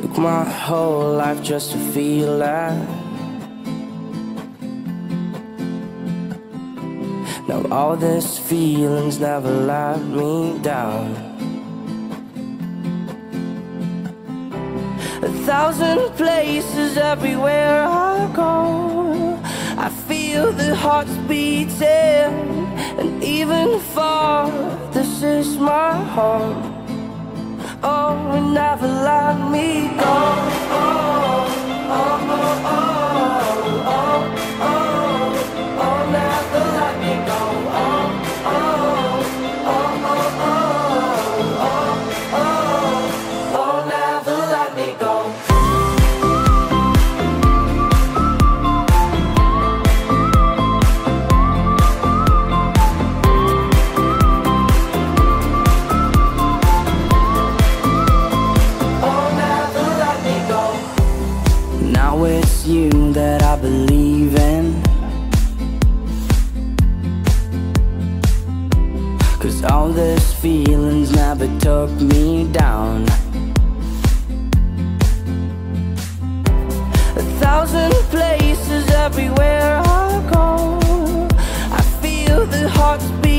Took my whole life just to feel that. Now all these feelings never let me down. A thousand places everywhere I go. I feel the hearts beating, and even far, this is my home. Never let me go. All these feelings never took me down. A thousand places everywhere I go. I feel the hearts beat.